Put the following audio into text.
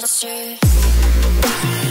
monster.